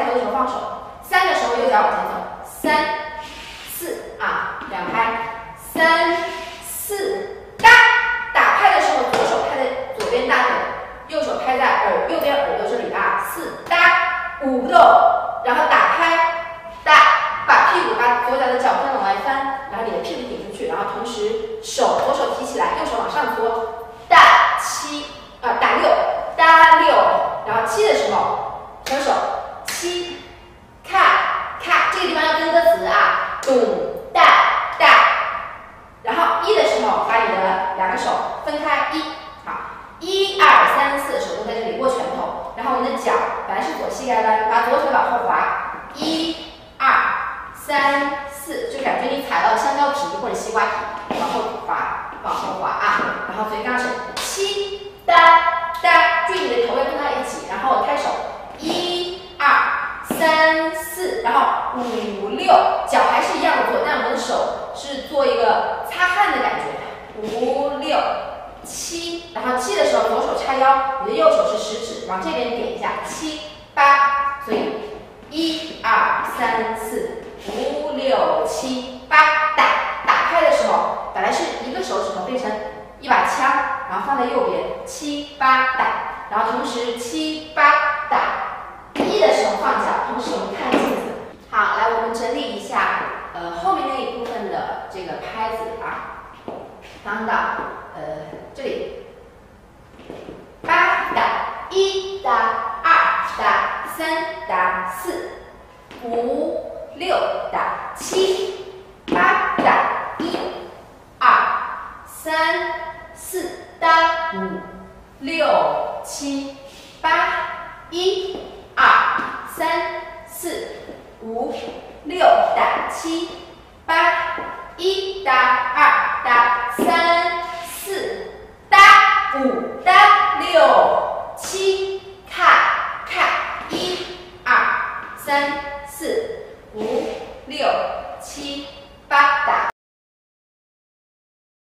抬头的时候放手，三的时候右脚往前走，三、四啊，两拍，三、四，哒，打拍的时候左手拍在左边大腿，右手拍在耳右边耳朵这里啊，四哒，五动，然后打开，哒，把屁股把左脚的脚跟往外翻，然后你的屁股顶出去，然后同时手左手提起来，右手往上搓，哒，七啊，打六，哒六，然后七的时候。伸手。咚哒哒，然后一的时候把你的两个手分开一，好，一二三四，手都在这里握拳头，然后我们的脚本来是左膝盖弯，把左腿往后滑，一二三四，就感觉你踩到香蕉皮或者西瓜皮，往后滑，往后滑啊，然后所以刚刚是七哒哒，注意你的头要跟到一起，然后开手，一二三四，然后五六，脚还是一样的做，但我们的手是做一个擦汗的感觉，五六七，然后七的时候左手叉腰，你的右手是食指往这边点一下，七八，所以一二三四五六七八，打打开的时候，本来是一个手指头变成一把枪，然后放在右边，七八打，然后同时七八打，一的时候放脚，同时我们看镜子。好，来我们整理一下，呃后面那一部分的这个拍子啊，刚到呃这里，八打一打二打三打四五六打七八打一二三四打五六七八一二三四五六打七八一打二打三四打五打六七咔咔一二三四五六七